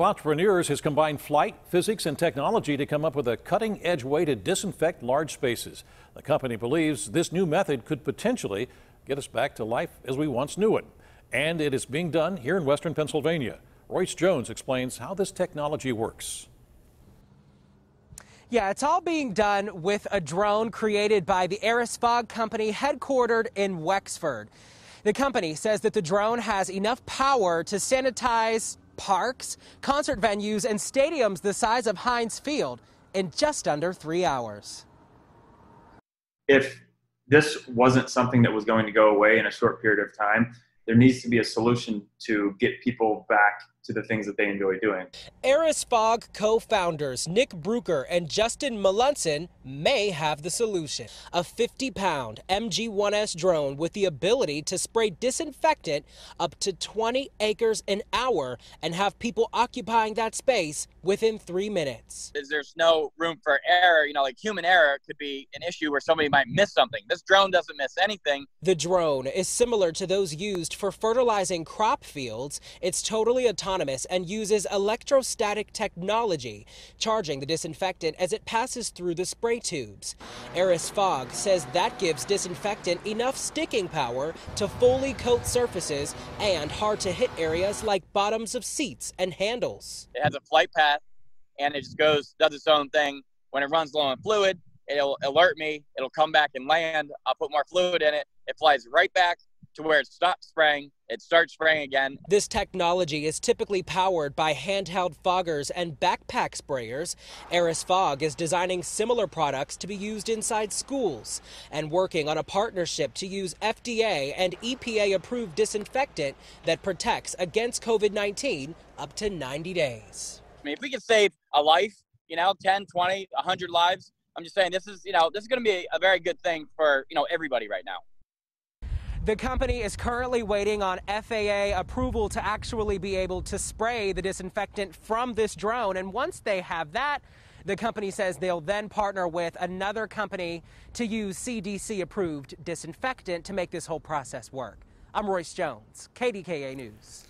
of entrepreneurs has combined flight, physics, and technology to come up with a cutting edge way to disinfect large spaces. The company believes this new method could potentially get us back to life as we once knew it. And it is being done here in western Pennsylvania. Royce Jones explains how this technology works. Yeah, it's all being done with a drone created by the Aris Fog Company headquartered in Wexford. The company says that the drone has enough power to sanitize parks, concert venues, and stadiums the size of Heinz Field in just under three hours. If this wasn't something that was going to go away in a short period of time, there needs to be a solution to get people back to the things that they enjoy doing. Aris Fog co-founders Nick Bruker and Justin Malunson may have the solution. A 50-pound MG-1S drone with the ability to spray disinfectant up to 20 acres an hour and have people occupying that space within three minutes. There's no room for error. You know, like human error could be an issue where somebody might miss something. This drone doesn't miss anything. The drone is similar to those used for fertilizing crop fields. It's totally autonomous and uses electrostatic technology, charging the disinfectant as it passes through the spray tubes. Aris Fog says that gives disinfectant enough sticking power to fully coat surfaces and hard to hit areas like bottoms of seats and handles. It has a flight path and it just goes, does its own thing. When it runs low on fluid, it'll alert me, it'll come back and land. I'll put more fluid in it. It flies right back to where it stopped spraying, it starts spraying again. This technology is typically powered by handheld foggers and backpack sprayers. Aris Fog is designing similar products to be used inside schools and working on a partnership to use FDA and EPA approved disinfectant that protects against COVID 19 up to 90 days. I mean, if we can save a life, you know, 10, 20, 100 lives, I'm just saying this is, you know, this is going to be a very good thing for, you know, everybody right now. The company is currently waiting on FAA approval to actually be able to spray the disinfectant from this drone. And once they have that, the company says they'll then partner with another company to use CDC approved disinfectant to make this whole process work. I'm Royce Jones, KDKA News.